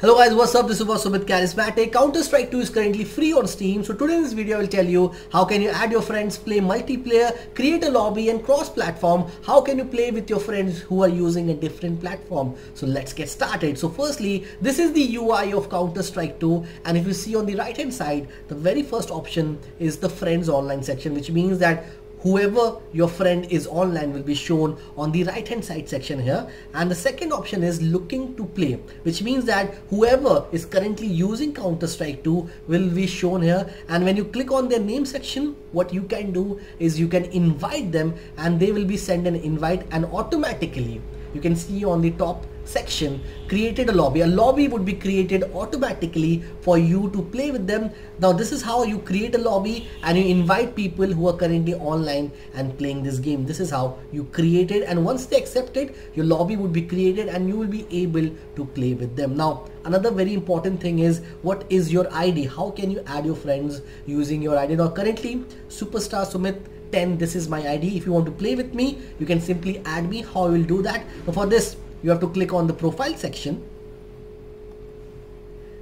Hello guys, what's up? This is Sumit Charismatic. Counter-Strike 2 is currently free on Steam. So today in this video I will tell you how can you add your friends, play multiplayer, create a lobby and cross-platform. How can you play with your friends who are using a different platform? So let's get started. So firstly, this is the UI of Counter-Strike 2 and if you see on the right hand side, the very first option is the friends online section which means that whoever your friend is online will be shown on the right hand side section here. And the second option is looking to play which means that whoever is currently using counter-strike 2 will be shown here. And when you click on their name section what you can do is you can invite them and they will be sent an invite and automatically you can see on the top section created a lobby. A lobby would be created automatically for you to play with them. Now this is how you create a lobby and you invite people who are currently online and playing this game. This is how you create it and once they accept it, your lobby would be created and you will be able to play with them. Now another very important thing is what is your ID? How can you add your friends using your ID? Now currently Superstar Sumit 10 this is my id if you want to play with me you can simply add me. How i will do that? But for this you have to click on the profile section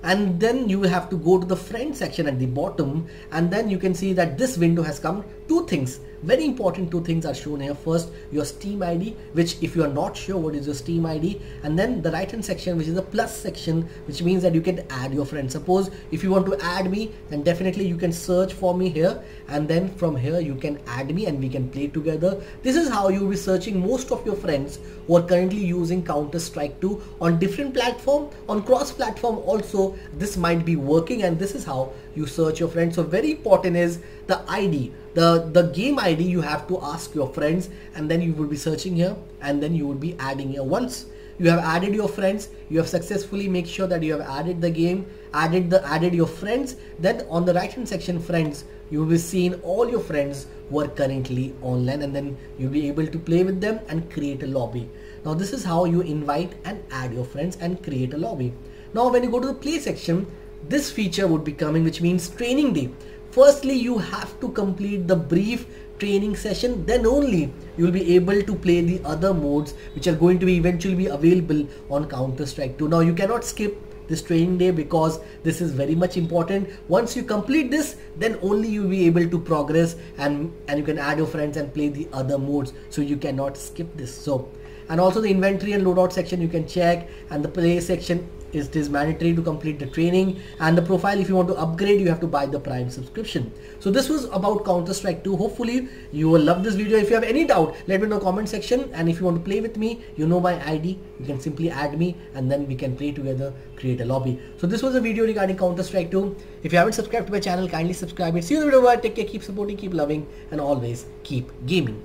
and then you have to go to the friend section at the bottom. And then you can see that this window has come. Two things. Very important two things are shown here. First your steam id which if you are not sure what is your steam id and then the right hand section which is the plus section which means that you can add your friend. Suppose if you want to add me then definitely you can search for me here. And then from here you can add me and we can play together. This is how you will be searching most of your friends who are currently using counter strike 2 on different platform on cross platform also this might be working and this is how you search your friends. So very important is the id the the game id you have to ask your friends and then you will be searching here and then you will be adding here. Once you have added your friends you have successfully make sure that you have added the game added the added your friends then on the right hand section friends you will be seeing all your friends who are currently online and then you'll be able to play with them and create a lobby. Now this is how you invite and add your friends and create a lobby now when you go to the play section this feature would be coming which means training day. Firstly you have to complete the brief training session. Then only you will be able to play the other modes which are going to be eventually be available on counter strike 2 now you cannot skip this training day because this is very much important. Once you complete this then only you will be able to progress and and you can add your friends and play the other modes. So you cannot skip this. So and also the inventory and loadout section you can check. And the play section is this mandatory to complete the training. And the profile if you want to upgrade you have to buy the prime subscription. So this was about counter strike 2 hopefully you will love this video. If you have any doubt let me know comment section. And if you want to play with me you know my id you can simply add me and then we can play together create a lobby. So this was a video regarding counter strike 2 if you haven't subscribed to my channel kindly subscribe it see you in the video. Take care. Keep supporting. Keep loving. And always keep gaming